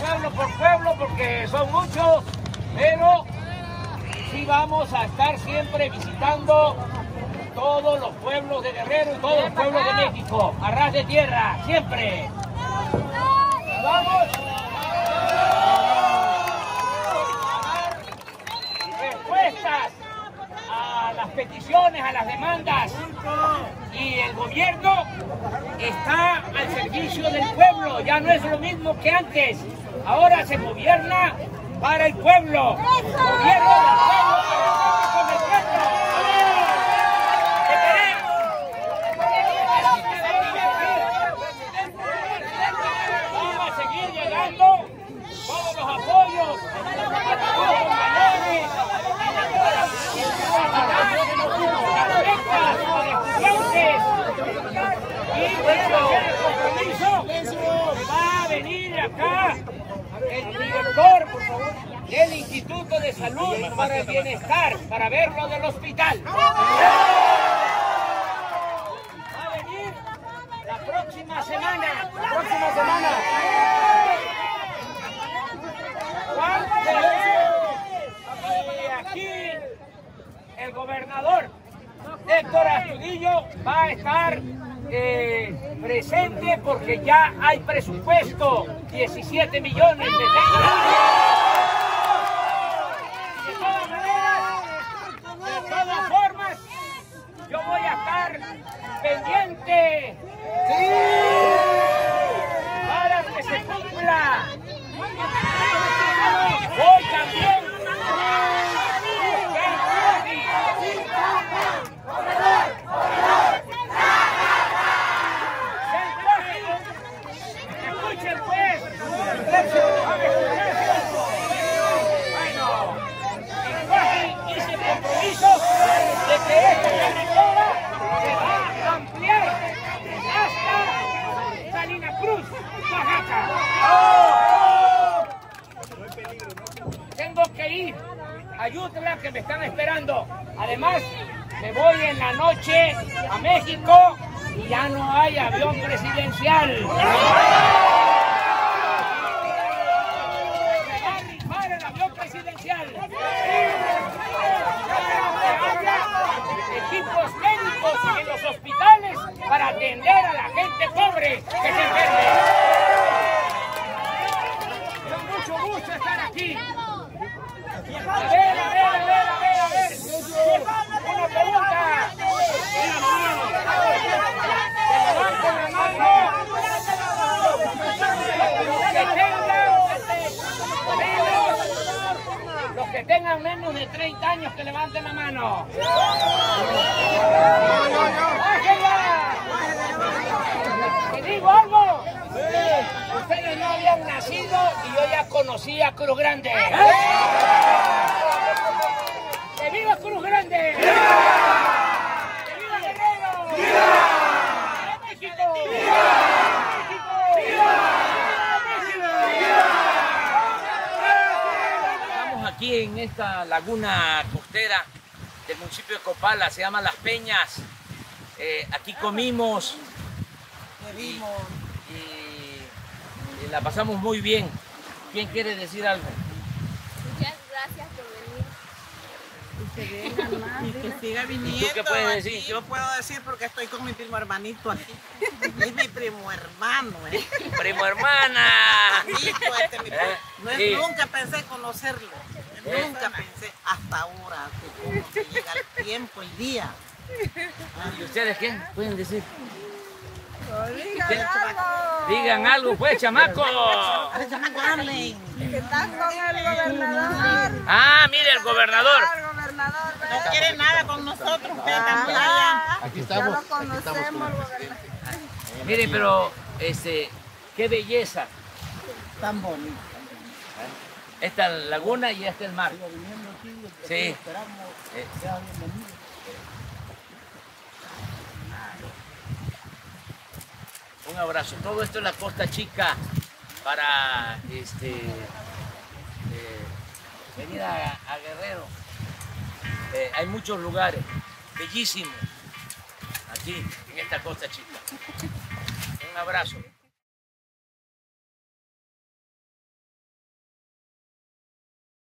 pueblo por pueblo porque son muchos, pero sí vamos a estar siempre visitando todos los pueblos de Guerrero y todos los pueblos de México, a ras de tierra, siempre. Vamos. Respuestas a las peticiones, a las demandas. Y el gobierno está al servicio del pueblo, ya no es lo mismo que antes, ahora se gobierna para el pueblo, gobierno del pueblo con el pueblo. A seguir llegando todos apoyos todos los. Y va a venir acá el director del Instituto de Salud para el Bienestar, para ver lo del hospital. Va a venir la próxima semana. La próxima semana. Y aquí el gobernador Héctor Astudillo va a estar eh, presente porque ya hay presupuesto, 17 millones de todas maneras, de todas formas, yo voy a estar pendiente para que se cumpla. Hoy también. Escuchen pues. Bueno, y hice compromiso de que esta carretera se va a ampliar hasta Salina Cruz, Oaxaca. Tengo que ir a Yutla que me están esperando. Además, me voy en la noche a México y ya no hay avión presidencial. Se va a rifar el avión presidencial. Equipos médicos en los hospitales para atender a la gente pobre que se enferme. Con mucho gusto estar aquí. A ver, a ver, a ver, a ver, a ver. Una pregunta. Levanten la mano. Los que tengan menos, los que tengan menos de 30 años que levanten la mano. ¡Bájenla! ¿Te digo algo? Ustedes no habían nacido y yo ya conocía Cruz Grande. ¡Que viva Cruz Grande! ¡Que viva Guerrero! ¡Viva México! ¡Viva Estamos aquí en esta laguna costera del municipio de Copala, se llama Las Peñas. Eh, aquí comimos y, y- y la pasamos muy bien. ¿Quién quiere decir algo? Muchas gracias por venir. Y que siga viniendo. ¿Tú qué puedes aquí. decir? Yo puedo decir porque estoy con mi primo hermanito aquí. Es mi primo hermano, ¿eh? Primo hermana. Hijo, este, mi primo. Eh, No es- sí. Nunca pensé conocerlo. Nunca pensé hasta ahora que llega el tiempo, el día. ¿Y ustedes qué pueden decir? Digan algo. Digan algo, pues, chamaco. Están con el gobernador. Ah, mire, el gobernador. El gobernador, ve. No quiere nada con nosotros. Ustedes por allá. Aquí estamos. Ya lo conocemos, el gobernador. Mire, pero, este, qué belleza. Tan bonito. Esta laguna y este el mar. Sí. Eh, Un abrazo. Todo esto es la Costa Chica para este eh, venir a, a Guerrero. Eh, hay muchos lugares bellísimos aquí en esta Costa Chica. Un abrazo.